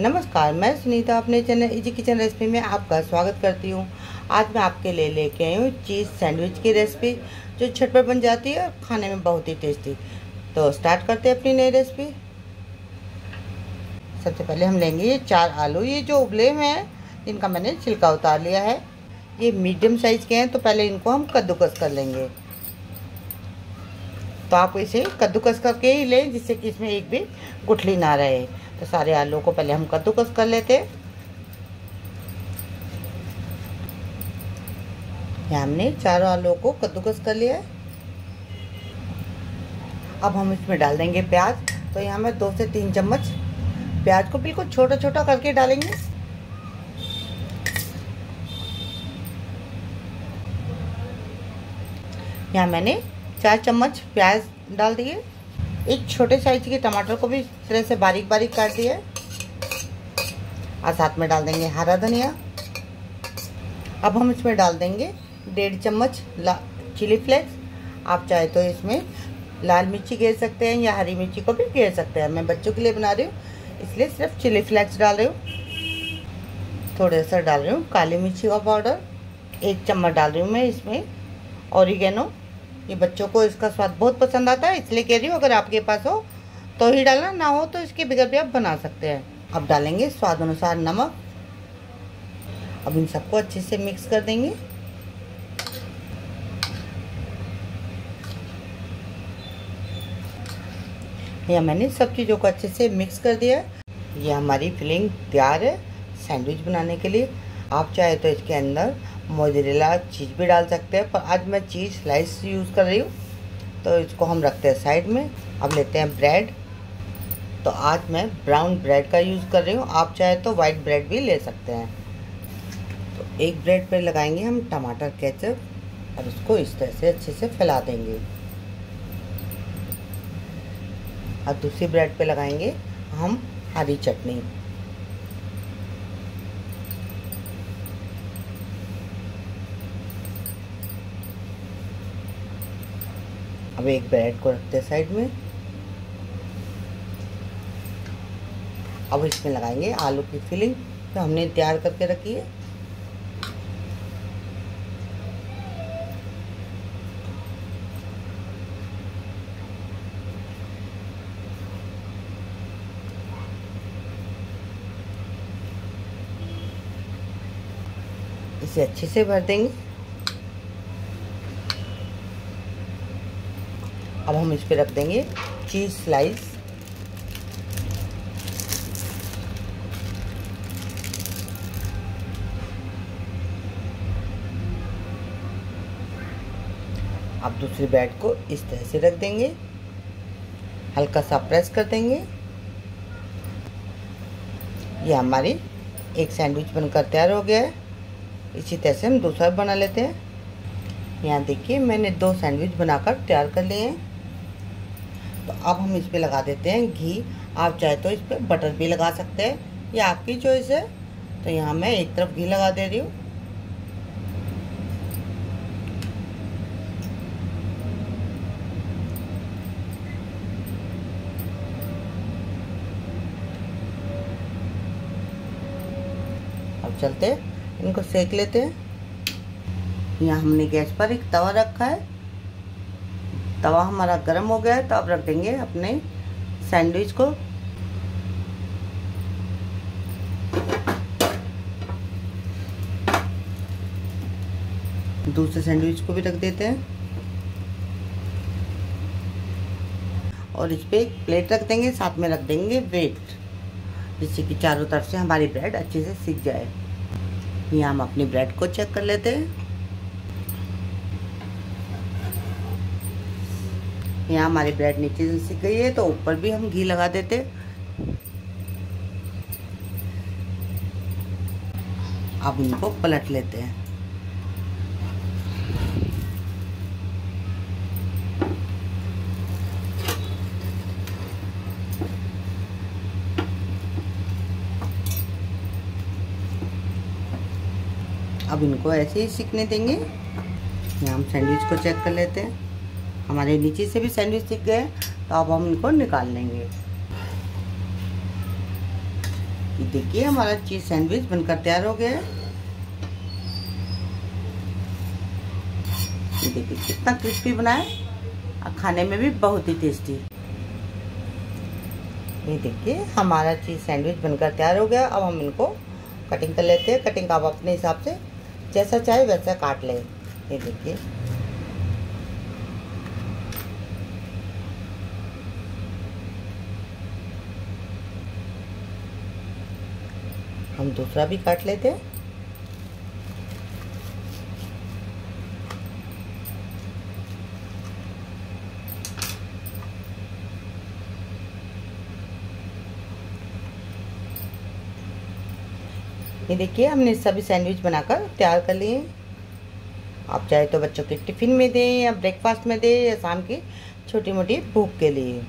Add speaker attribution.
Speaker 1: नमस्कार, मैं सुनीता अपने चैनल इजी किचन रेसिपी में आपका स्वागत करती हूँ। आज मैं आपके लिए लेके आई हूँ चीज़ सैंडविच की रेसिपी जो झटपट बन जाती है और खाने में बहुत ही टेस्टी तो स्टार्ट करते हैं अपनी नई रेसिपी सबसे पहले हम लेंगे ये चार आलू। ये जो उबले हुए हैं इनका मैंने छिलका उतार लिया है, ये मीडियम साइज़ के हैं तो पहले इनको हम कद्दूकस कर लेंगे। तो आप इसे कद्दूकस करके ही लें, जिससे कि इसमें एक भी गुठली ना रहे। तो सारे आलू को पहले हम कद्दूकस कर लेते। हैं यहाँ हमने चारों आलू को कद्दूकस कर लिया है। अब हम इसमें डाल देंगे प्याज। तो यहाँ मैं दो से तीन चम्मच प्याज को बिल्कुल छोटा छोटा करके डालेंगे। यहाँ मैंने चार चम्मच प्याज डाल दिए। एक छोटे साइज़ के टमाटर को भी इस तरह से बारीक बारीक काट दिए। और साथ में डाल देंगे हरा धनिया। अब हम इसमें डाल देंगे डेढ़ चम्मच चिली फ्लेक्स आप चाहे तो इसमें लाल मिर्ची घेर सकते हैं या हरी मिर्ची को भी घेर सकते हैं। मैं बच्चों के लिए बना रही हूँ, इसलिए सिर्फ़ चिली फ्लेक्स डाल रही हूँ। थोड़ा सा डाल रही हूँ काली मिर्ची का पाउडर एक चम्मच डाल रही हूँ मैं इसमें ऑरिगेनो ये बच्चों को इसका स्वाद बहुत पसंद आता है, इसलिए कह रही हूँ, अगर आपके पास हो तो ही डालना, ना हो तो इसके बगैर भी आप बना सकते हैं। अब डालेंगे स्वाद अनुसार नमक। अब इन सबको अच्छे से मिक्स कर देंगे। यह मैंने सब चीज़ों को अच्छे से मिक्स कर दिया है। यह हमारी फिलिंग तैयार है, सैंडविच बनाने के लिए। आप चाहे तो इसके अंदर मोजरेला चीज़ भी डाल सकते हैं, पर आज मैं चीज़ स्लाइस यूज़ कर रही हूँ तो इसको हम रखते हैं साइड में। अब लेते हैं ब्रेड। तो आज मैं ब्राउन ब्रेड का यूज़ कर रही हूँ, आप चाहे तो वाइट ब्रेड भी ले सकते हैं। तो एक ब्रेड पर लगाएँगे हम टमाटर केचप, और इसको इस तरह से अच्छे से फैला देंगे। और दूसरी ब्रेड पे लगाएँगे हम हरी चटनी। अब एक ब्रेड को रखते हैं साइड में। अब इसमें लगाएँगे आलू की फिलिंग तो हमने तैयार करके रखी है। इसे अच्छे से भर देंगे। अब हम इस पर रख देंगे चीज़ स्लाइस। अब दूसरी ब्रेड को इस तरह से रख देंगे। हल्का सा प्रेस कर देंगे। ये हमारी एक सैंडविच बनकर तैयार हो गया है। इसी तरह से हम दूसरा बना लेते हैं। यहाँ देखिए मैंने दो सैंडविच बनाकर तैयार कर लिए हैं। तो अब हम इस पर लगा देते हैं घी। आप चाहे तो इस पर बटर भी लगा सकते हैं। ये आपकी चॉइस है। तो यहाँ मैं एक तरफ़ घी लगा दे रही हूँ। अब चलते इनको सेक लेते हैं। यहाँ हमने गैस पर एक तवा रखा है। तवा हमारा गर्म हो गया है तो अब रख देंगे अपने सैंडविच को। दूसरे सैंडविच को भी रख देते हैं। और इस पर एक प्लेट रख देंगे, साथ में रख देंगे वेट जिससे कि चारों तरफ़ से हमारी ब्रेड अच्छे से सीख जाए। यहाँ हम अपनी ब्रेड को चेक कर लेते हैं। यहाँ हमारी ब्रेड नीचे से सीख गई है तो ऊपर भी हम घी लगा देते। अब इनको पलट लेते हैं। अब इनको ऐसे ही सीखने देंगे। यहाँ हम सैंडविच को चेक कर लेते हैं। हमारे नीचे से भी सैंडविच सीख गए तो अब हम इनको निकाल लेंगे। देखिए, हमारा चीज़ सैंडविच बनकर तैयार हो गया। देखिए, कितना क्रिस्पी बना है और खाने में भी बहुत ही टेस्टी। ये देखिए, हमारा चीज़ सैंडविच बनकर तैयार हो गया। अब हम इनको कटिंग कर लेते हैं। कटिंग आप अपने हिसाब से जैसा चाहे वैसा काट लें। ये देखिए। हम दूसरा भी काट लेते हैं। ये देखिए, हमने सभी सैंडविच बनाकर तैयार कर लिए आप चाहे तो बच्चों के टिफ़िन में दें या ब्रेकफास्ट में दें या शाम की छोटी मोटी भूख के लिए।